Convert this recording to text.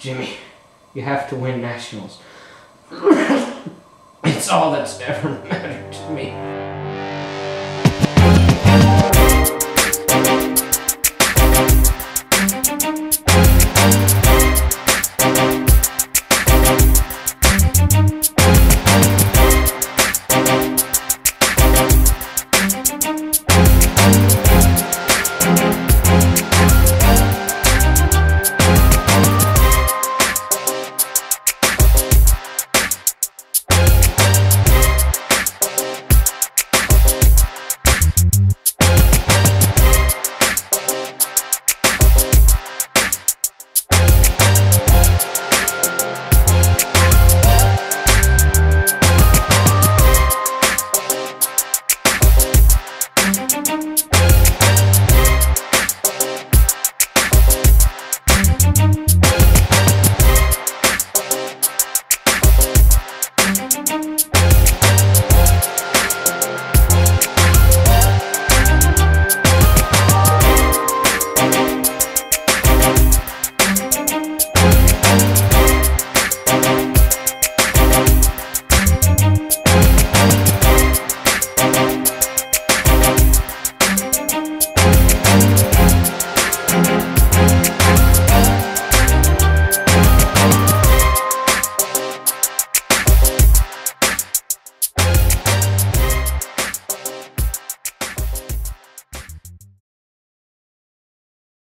Jimmy, you have to win nationals. it's all that's ever mattered to me.